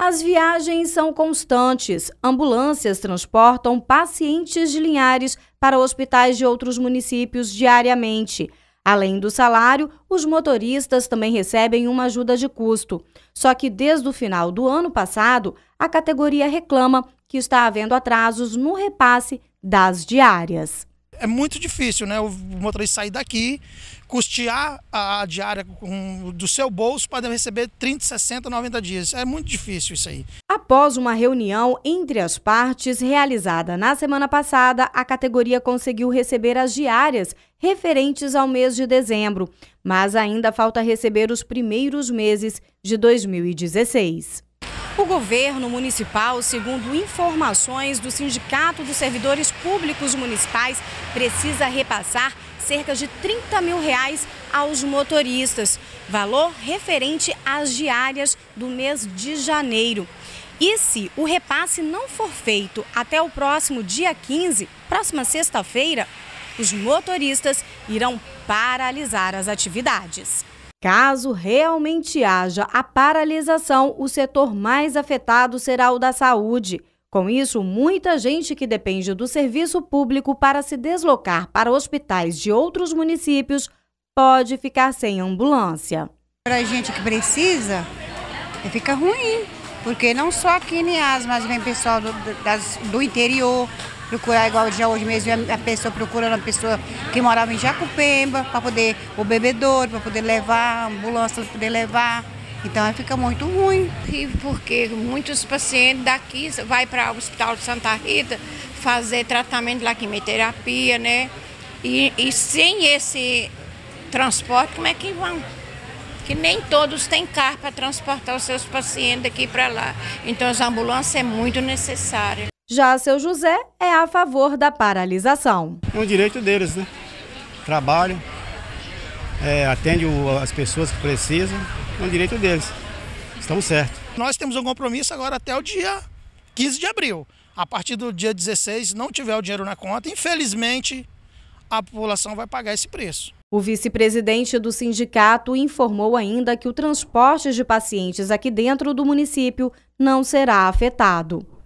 As viagens são constantes. Ambulâncias transportam pacientes de Linhares para hospitais de outros municípios diariamente. Além do salário, os motoristas também recebem uma ajuda de custo. Só que desde o final do ano passado, a categoria reclama que está havendo atrasos no repasse das diárias é muito difícil, né? O motorista sair daqui, custear a diária com, do seu bolso para receber 30, 60, 90 dias. É muito difícil isso aí. Após uma reunião entre as partes realizada na semana passada, a categoria conseguiu receber as diárias referentes ao mês de dezembro, mas ainda falta receber os primeiros meses de 2016. O governo municipal, segundo informações do Sindicato dos Servidores Públicos Municipais, precisa repassar cerca de 30 mil reais aos motoristas, valor referente às diárias do mês de janeiro. E se o repasse não for feito até o próximo dia 15, próxima sexta-feira, os motoristas irão paralisar as atividades. Caso realmente haja a paralisação, o setor mais afetado será o da saúde. Com isso, muita gente que depende do serviço público para se deslocar para hospitais de outros municípios pode ficar sem ambulância. Para a gente que precisa, fica ruim, porque não só aqui em Nias, mas vem pessoal do, das, do interior, procurar, igual já hoje mesmo, a pessoa procurando a pessoa que morava em Jacupemba, para poder, o bebedouro, para poder levar, a ambulância para poder levar. Então fica muito ruim. E porque muitos pacientes daqui vai para o Hospital de Santa Rita fazer tratamento de quimioterapia, né? E, e sem esse transporte, como é que vão? Que nem todos têm carro para transportar os seus pacientes daqui para lá. Então as ambulâncias é muito necessária. Já seu José é a favor da paralisação. É um direito deles, né? Trabalho, é, atende as pessoas que precisam, é um direito deles. Estão certos. Nós temos um compromisso agora até o dia 15 de abril. A partir do dia 16, não tiver o dinheiro na conta, infelizmente a população vai pagar esse preço. O vice-presidente do sindicato informou ainda que o transporte de pacientes aqui dentro do município não será afetado.